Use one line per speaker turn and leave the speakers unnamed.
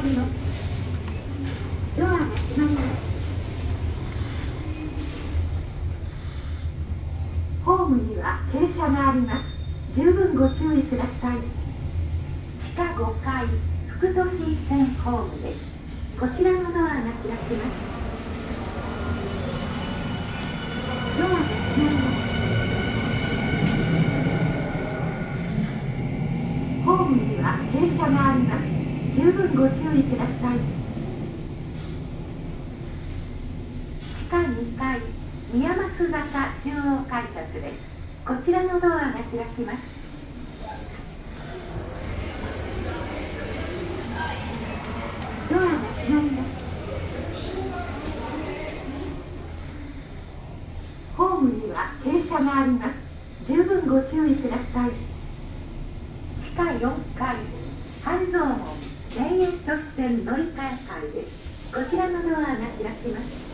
北へ参りますドアが閉まりますホームには傾斜があります十分ご注意ください地下5階副都心線ホームですこちらのドアが開きますドアが閉まりますホームには傾斜があります。十分ご注意ください。地下2階宮益坂中央改札です。こちらのドアが開きます。ドアが閉まります。ホームには傾斜があります。十分ご注意ください。地下4階半蔵門。大円都市線乗り換え会です。こちらのドアが開きます。